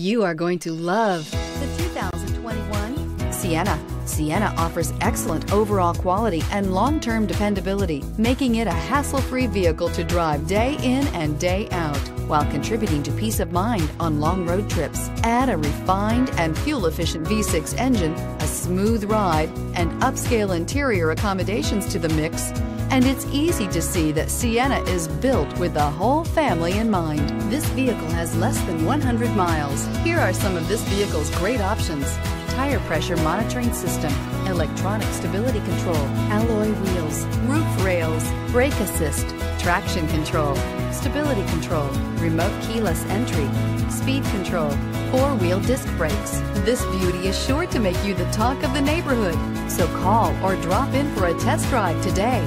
You are going to love the 2021 Sienna. Sienna offers excellent overall quality and long-term dependability, making it a hassle-free vehicle to drive day in and day out while contributing to peace of mind on long road trips. Add a refined and fuel-efficient V6 engine, a smooth ride, and upscale interior accommodations to the mix, and it's easy to see that Sienna is built with the whole family in mind. This vehicle has less than 100 miles. Here are some of this vehicle's great options. Tire pressure monitoring system, electronic stability control, alloy wheels, roof rails, brake assist, traction control, stability control, remote keyless entry, speed control, four-wheel disc brakes. This beauty is sure to make you the talk of the neighborhood. So call or drop in for a test drive today.